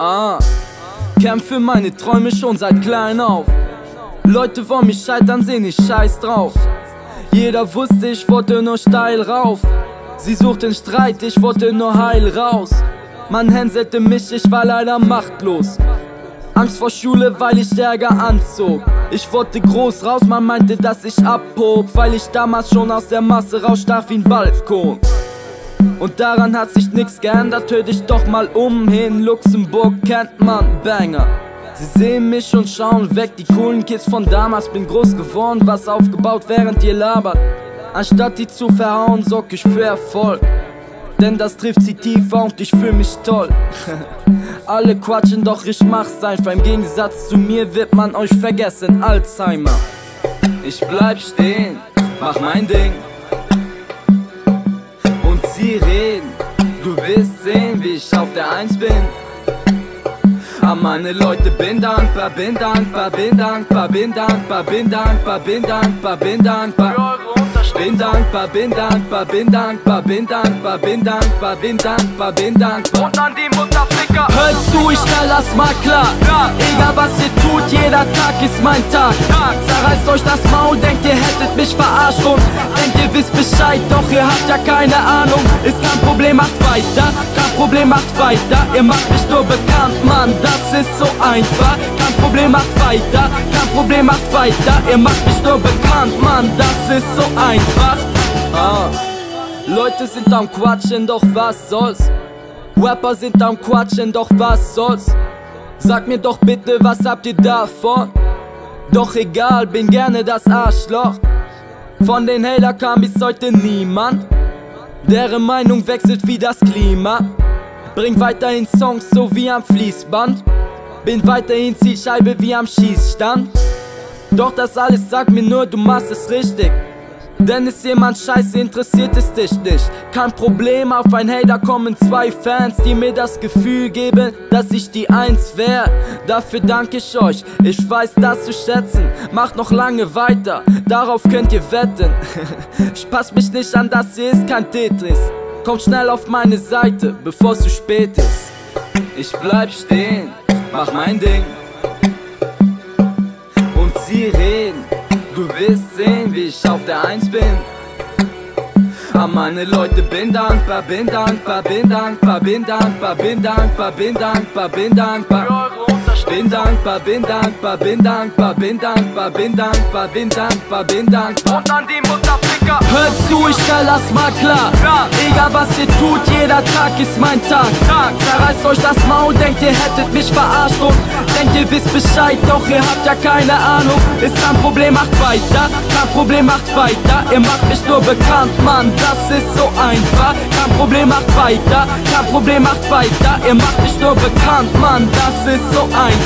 Ah, kämpfe meine Träume schon seit klein auf. Leute wollen mich scheitern sehen, ich scheiß drauf. Jeder wusste, ich wollte nur steil rauf. Sie suchten Streit, ich wollte nur heil raus. Man hänselte mich, ich war leider machtlos. Angst vor Schule, weil ich Ärger anzog. Ich wollte groß raus, man meinte, dass ich abhob, weil ich damals schon aus der Masse rausstach wie ein Balkon. Und daran hat sich nichts geändert, hör dich doch mal um hin. Luxemburg kennt man Banger. Sie sehen mich und schauen weg, die coolen Kids von damals. Bin groß geworden, was aufgebaut, während ihr labert. Anstatt die zu verhauen, sorg ich für Erfolg. Denn das trifft sie tiefer und ich fühl mich toll. Alle quatschen, doch ich mach's einfach. Im Gegensatz zu mir wird man euch vergessen, Alzheimer. Ich bleib stehen, mach mein Ding. Sie reden, du wirst sehen, wie ich auf der Eins bin. An meine Leute bin dankbar, bin dankbar, bin dankbar, bin dankbar, bin dankbar, bin dankbar, bin dankbar. Bin dankbar, bin dankbar, bin dankbar, bin dankbar, bin dankbar, bin dankbar, bin dankbar. Und an die Mutterficker. Hört zu, ich stell das mal klar. Egal was ihr tut, jeder Tag ist mein Tag. Zerreißt euch das Maul, denkt ihr hättet mich verarscht und denkt ihr wisst Bescheid, doch ihr habt ja keine Ahnung. Ist kein Problem, macht weiter, kein Problem, macht weiter. Ihr macht mich nur bekannt, Mann, das ist so einfach. Kein Problem, macht weiter, kein Problem, macht weiter. Ihr macht mich nur bekannt, Mann, das ist so einfach. Ah. Leute sind am Quatschen, doch was soll's? Rapper sind am Quatschen, doch was soll's? Sag mir doch bitte, was habt ihr davon? Doch egal, bin gerne das Arschloch. Von den Hater kam bis heute niemand. Deren Meinung wechselt wie das Klima. Bring weiterhin Songs so wie am Fließband. Bin weiterhin Zielscheibe wie am Schießstand. Doch das alles sagt mir nur, du machst es richtig. Denn ist jemand scheiße, interessiert es dich nicht. Kein Problem, auf ein Hater kommen zwei Fans, die mir das Gefühl geben, dass ich die Eins wär. Dafür danke ich euch, ich weiß das zu schätzen. Macht noch lange weiter, darauf könnt ihr wetten. ich pass mich nicht an, das hier ist kein Tetris. Kommt schnell auf meine Seite, bevor es zu spät ist. Ich bleib stehen, mach mein Ding. Und sie reden. Du wirst sehen, wie ich auf der Eins bin. An meine Leute bin dankbar, bin dankbar, bin dankbar, bin dankbar, bin dankbar, bin dankbar, bin dankbar. Bin dankbar, bin dankbar, bin dankbar, bin dankbar, bin dankbar, bin dankbar, bin dankbar. Und an die Mutterficker. Hört zu, ich das mal klar. Egal was ihr tut, jeder Tag ist mein Tag. Zerreißt euch das Maul, denkt ihr hättet mich verarscht und denkt ihr wisst Bescheid, doch ihr habt ja keine Ahnung. Ist kein Problem, macht weiter, kein Problem, macht weiter. Ihr macht mich nur bekannt, Mann, das ist so einfach. Kein Problem, macht weiter, kein Problem, macht weiter. Ihr macht mich nur bekannt, Mann, das ist so einfach.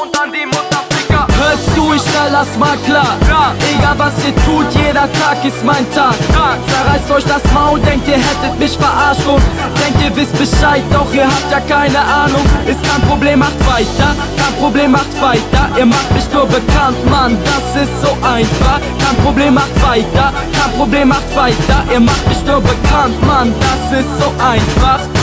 Und an die Mutterficker. Hört zu, ich stell das mal klar. Egal was ihr tut, jeder Tag ist mein Tag. Zerreißt euch das Maul, denkt ihr hättet mich verarscht und denkt ihr wisst Bescheid, doch ihr habt ja keine Ahnung. Ist kein Problem, macht weiter, kein Problem, macht weiter. Ihr macht mich nur bekannt, Mann, das ist so einfach. Kein Problem, macht weiter, kein Problem, macht weiter. Ihr macht mich nur bekannt, Mann, das ist so einfach.